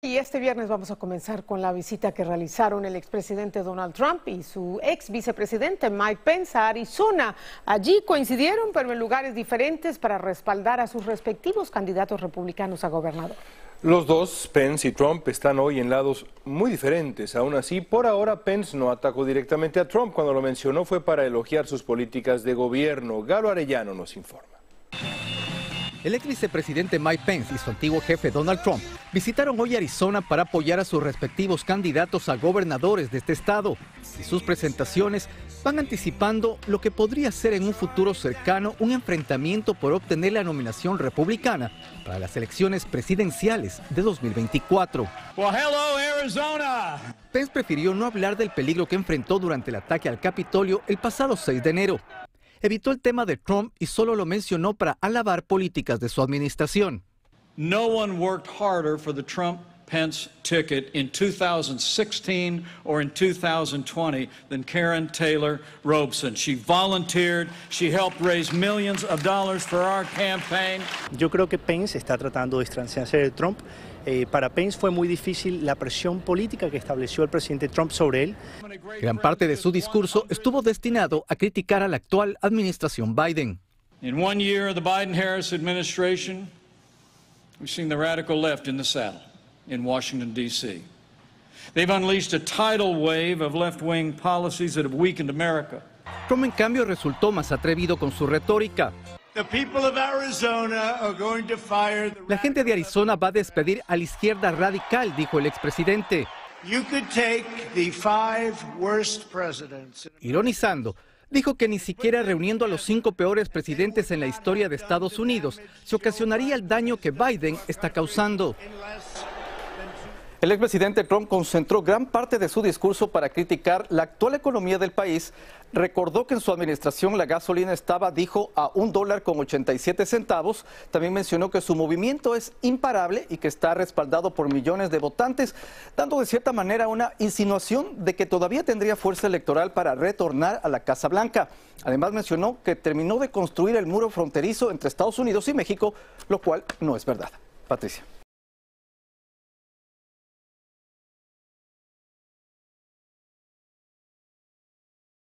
Y este viernes vamos a comenzar con la visita que realizaron el expresidente Donald Trump y su ex vicepresidente Mike Pence a Arizona. Allí coincidieron, pero en lugares diferentes, para respaldar a sus respectivos candidatos republicanos a gobernador. Los dos, Pence y Trump, están hoy en lados muy diferentes. Aún así, por ahora, Pence no atacó directamente a Trump. Cuando lo mencionó fue para elogiar sus políticas de gobierno. Galo Arellano nos informa. El ex vicepresidente Mike Pence y su antiguo jefe Donald Trump visitaron hoy Arizona para apoyar a sus respectivos candidatos a gobernadores de este estado. Y sus presentaciones van anticipando lo que podría ser en un futuro cercano un enfrentamiento por obtener la nominación republicana para las elecciones presidenciales de 2024. Pence prefirió no hablar del peligro que enfrentó durante el ataque al Capitolio el pasado 6 de enero evitó el tema de Trump y solo lo mencionó para alabar políticas de su administración. No one worked harder for the Trump Pence ticket in 2016 or in 2020 than Karen Taylor Robeson. She volunteered, she helped raise millions of dollars for our campaign. Yo creo que Pence está tratando de distanciarse de Trump eh, para Pence fue muy difícil la presión política que estableció el presidente Trump sobre él. Gran parte de su discurso estuvo destinado a criticar a la actual administración Biden. In one year of the Biden-Harris administration, we've seen the radical left in the saddle in Washington, D.C. They've unleashed a tidal wave of left-wing policies that have weakened America. Trump, en cambio, resultó más atrevido con su retórica. La gente de Arizona va a despedir a la izquierda radical, dijo el expresidente. Ironizando, dijo que ni siquiera reuniendo a los cinco peores presidentes en la historia de Estados Unidos se ocasionaría el daño que Biden está causando. El expresidente Trump concentró gran parte de su discurso para criticar la actual economía del país. Recordó que en su administración la gasolina estaba, dijo, a un dólar con 87 centavos. También mencionó que su movimiento es imparable y que está respaldado por millones de votantes, dando de cierta manera una insinuación de que todavía tendría fuerza electoral para retornar a la Casa Blanca. Además mencionó que terminó de construir el muro fronterizo entre Estados Unidos y México, lo cual no es verdad. Patricia.